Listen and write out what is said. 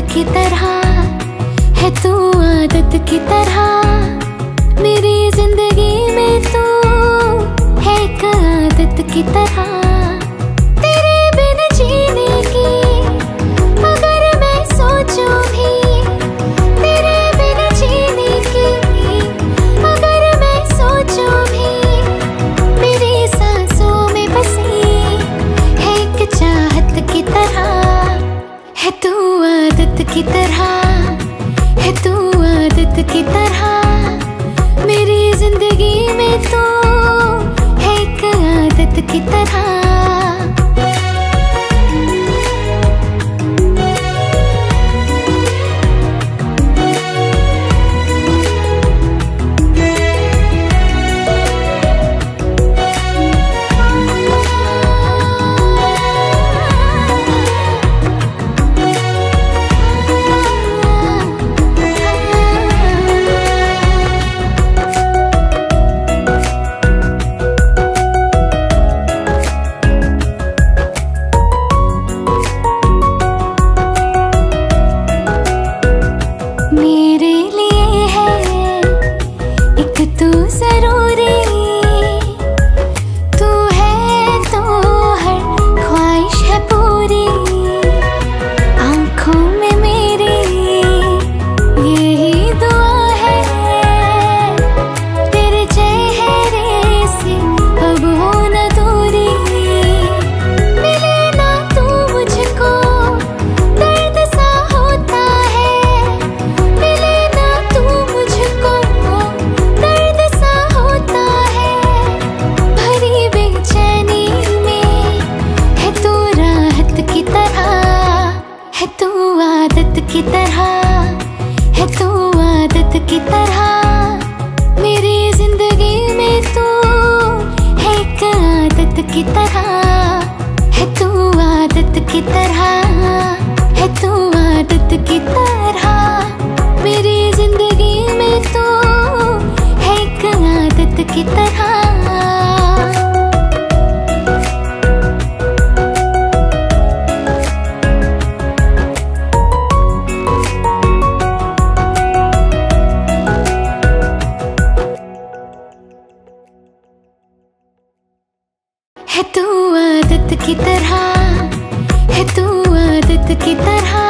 की तरह है तू आदत की तरह। मेरी ज़िंदगी में तू है एक आदत की तरह। की तरह मेरी ज़िंदगी में तो है एक आदत की तरह। की तरह है तू आदत की तरह। मेरी ज़िंदगी में तू है एक आदत की तरह। है तू आदत की तरह। है तू आदत की तरह। आदत की तरह है तू आदत की तरह।